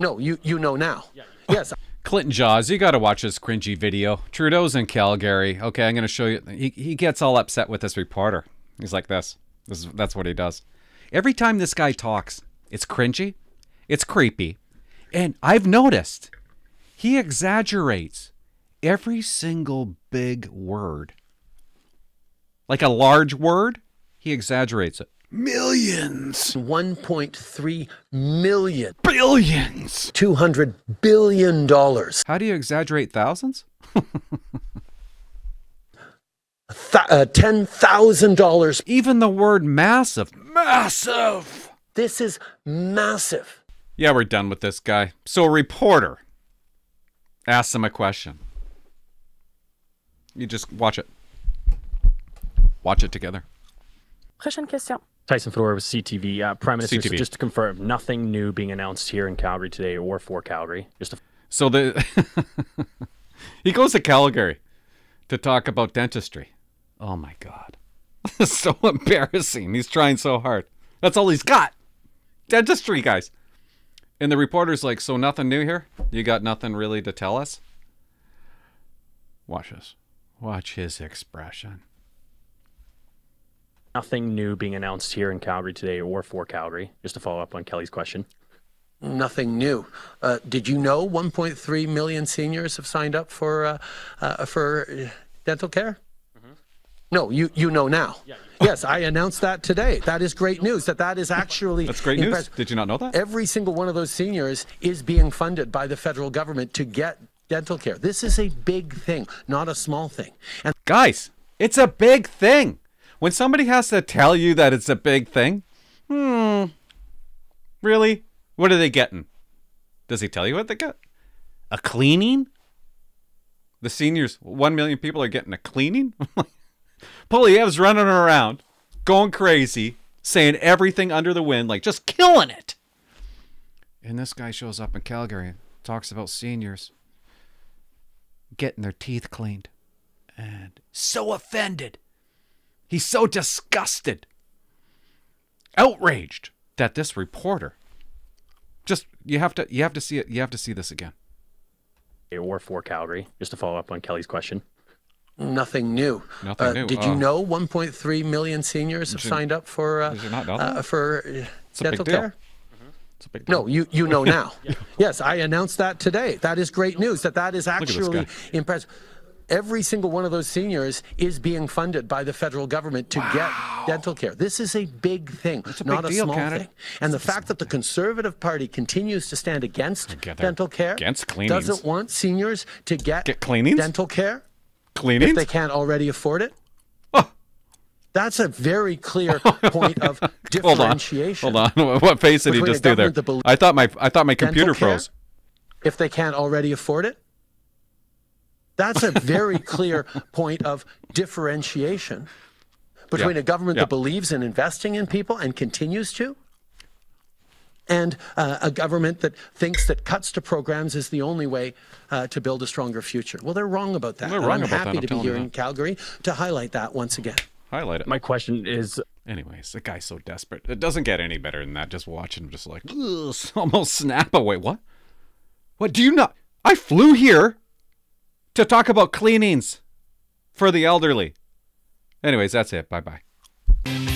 No, you you know now. Yes, Clinton Jaws, you got to watch this cringy video. Trudeau's in Calgary. Okay, I'm going to show you. He, he gets all upset with this reporter. He's like this. this is, that's what he does. Every time this guy talks, it's cringy, it's creepy. And I've noticed he exaggerates every single big word. Like a large word, he exaggerates it. Millions, 1.3 million, billions. 200 billion dollars, How do you exaggerate thousands? Th- uh, ten thousand dollars. Even the word massive. Massive. This is massive. Yeah, we're done with this guy. So a reporter asks him a question. You just watch it. Watch it together. Prochaine question. Tyson Fedora with CTV. Uh, Prime Minister, so just to confirm, nothing new being announced here in Calgary today or for Calgary. Just a So the he goes to Calgary to talk about dentistry. Oh my god. so embarrassing. He's trying so hard. That's all he's got. Dentistry, guys. And the reporter's like, "So nothing new here? You got nothing really to tell us?" Watch this. Watch his expression. Nothing new being announced here in Calgary today or for Calgary. Just to follow up on Kelly's question. Nothing new. Uh, did you know 1.3 million seniors have signed up for uh, uh, for uh, dental care? No, you you know now. Yes, I announced that today. That is great news. That that is actually That's great news. Did you not know that? Every single one of those seniors is being funded by the federal government to get dental care. This is a big thing, not a small thing. And Guys, it's a big thing. When somebody has to tell you that it's a big thing, hmm, really? What are they getting? Does he tell you what they get? A cleaning? The seniors, one million people are getting a cleaning? Poilievre's running around, going crazy, saying everything under the wind, like just killing it. And this guy shows up in Calgary and talks about seniors getting their teeth cleaned and so offended. He's so disgusted, outraged that this reporter just you have to you have to see it you have to see this again. Or for Calgary. Just to follow up on Kelly's question. nothing new. Nothing Uh, new. Did Oh. you know 1.3 million seniors have signed up for uh, did you not know uh, that? for uh, a big dental deal. care? It's a big No, you you know now. Yes, I announced that today. That is great news. That that is actually impressive. Every single one of those seniors is being funded by the federal government to get dental care. This is a big thing, a big not a deal, small Canada. thing. And the fact that the Conservative Party continues to stand against dental care, Against cleanings. doesn't want seniors to get, Get cleanings? dental care cleanings. if they can't already afford it. Oh. That's a very clear point of Hold on. differentiation. Hold on. What face did he just do there? government that believes I thought my I thought my computer care, froze. if they can't already afford it. That's a very clear point of differentiation between Yeah. a government Yeah. that believes in investing in people and continues to, and uh, a government that thinks that cuts to programs is the only way uh, to build a stronger future. Well, they're wrong about that. They're wrong I'm about that, happy I'm to be here in. Calgary to highlight that once again. Highlight it. My question is Anyways, the guy's so desperate. It doesn't get any better than that. Just watching him, just like almost snap away. What? What do you not? I flew here to talk about cleanings for the elderly. Anyways, that's it. Bye bye.